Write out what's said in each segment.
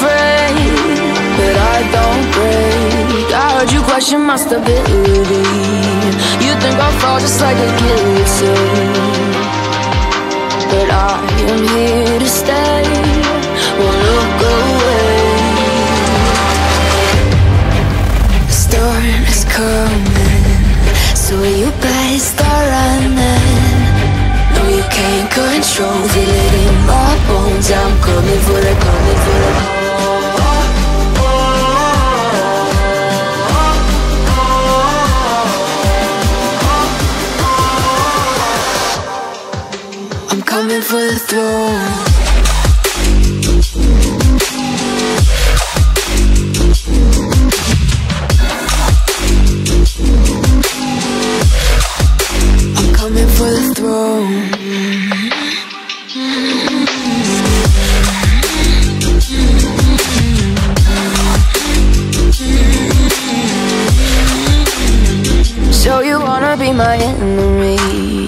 that afraid, but I don't break. I heard you question my stability. You think I'll fall just like a guillotine, but I am here to stay. Won't look away. The storm is coming, so you better start running. No, you can't control, it throne. So you wanna be my enemy?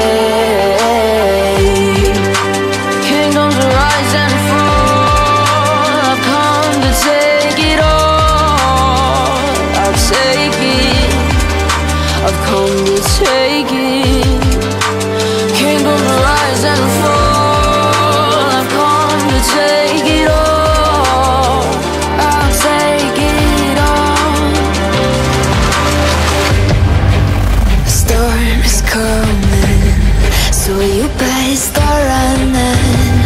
I've come to take it. Kingdoms rise and fall. I've come to take it all. I'll take it all. The storm is coming, so you better start running.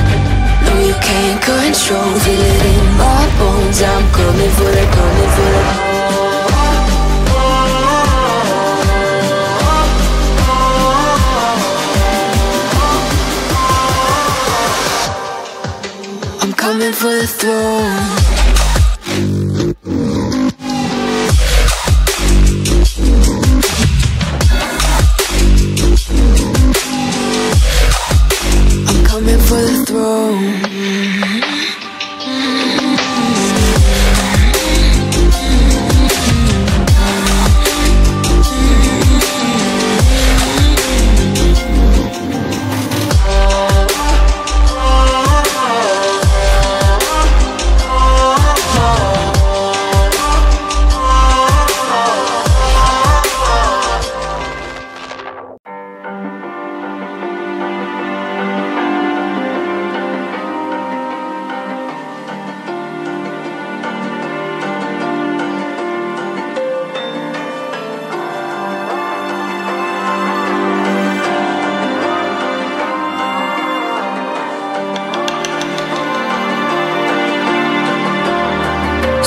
No, you can't control, it coming for the throne. I'm coming for the throne.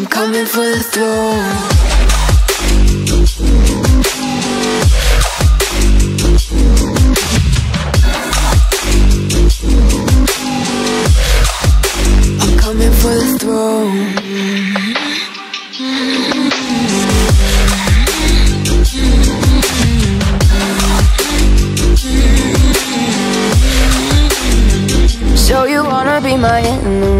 I'm coming for the throne. For the throne. So you wanna be my enemy?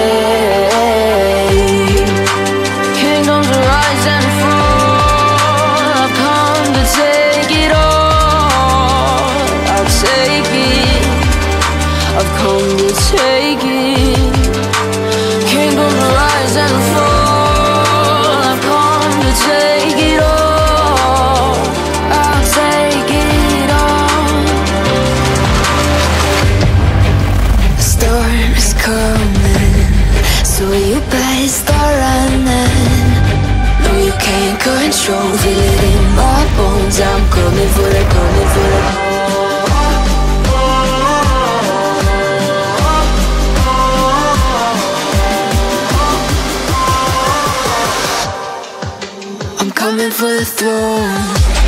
control Feel it in my bones I'm coming for it, coming for it. I'm coming for the throne.